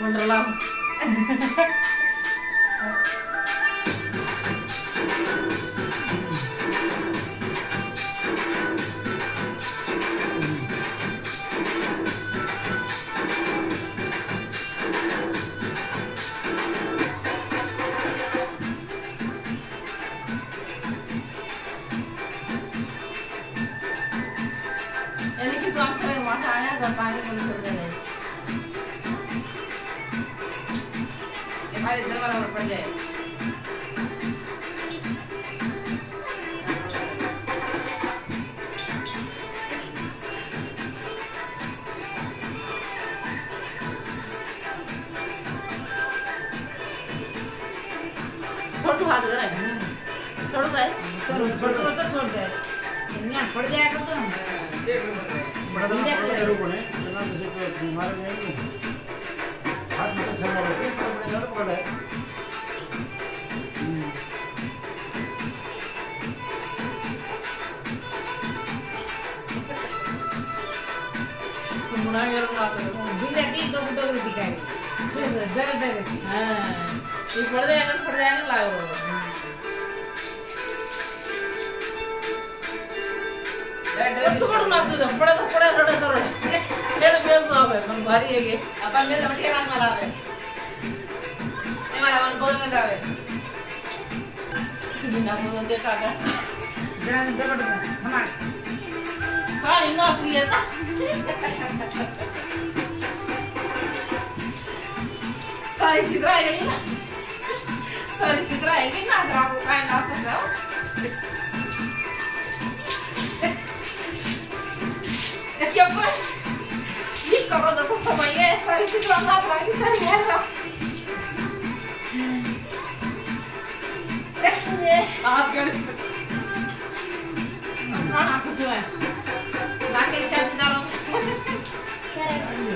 वंडरला यानी कि तो आपसे माथा आया घर पानी को Hadi sen bana bak bence. छोड़ दो हाथ इधर है। छोड़ दो है। छोड़ छोड़ तो छोड़ दे यहाँ पड़ जाएगा तो बड़ा दाना बड़ा ज़रूर बने ना मुझे तो मारे नहीं हाथ में अच्छा मारो बड़े बड़े ज़्यादा पड़ा ಮುಣಾಗಿರೋ ಬಿಜೆಪಿ ಇಬ್ಬರು ಬಿಟ್ಟಿದ್ದಾರೆ ಜಗತ್ತಾಗತ್ತೆ ಹಾಂ ಈ ಕೊಡದೆ ಅನ್ನೋದು ಕೊಡದೆ ಅನ್ನೋಲ್ಲ ಅವರು ಪಡೋದು ಪಡೋದು ಹೊಡೋದು ಹೊರಡೆ ಹೇಳಿ ಬೇಳ್ದು ಆವೆ ಒಂದು ಭಾರಿಯಾಗಿ ಅಪ್ಪ ಮೇಲೆ ಮಟ್ಟಿಗೆ ನಾನು ಮೇಲೆ ಆವೆ ಅವನ ಬೋದ ಮೇಲೆ ಆವೆ ನಿನ್ನ ಅದೊಂದೇ ಕಾಗ ಜಾನ್ ಬೇಡ ಮಾಡಿ Ai, não acredito. Sorry, Chidra, ele não. Sorry, Chidra, ele não. Drago, cai na sua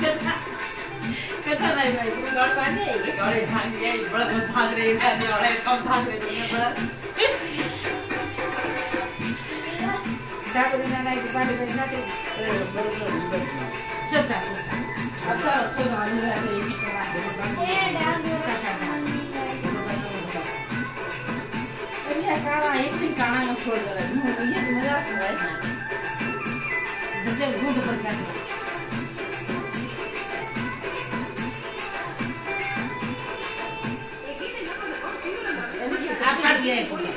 कितना कितना नहीं भाई तुम का नहीं बड़े भाग गए बड़ा भाग रहे हैं बड़े कम भाग रहे हैं बड़ा डाकुरी ना नहीं पानी पे ना के ए सर सर इधर सच्चा सच्चा अच्छा अच्छा गाने रहते हैं अभी काना एक दिन काना में छोड़ दे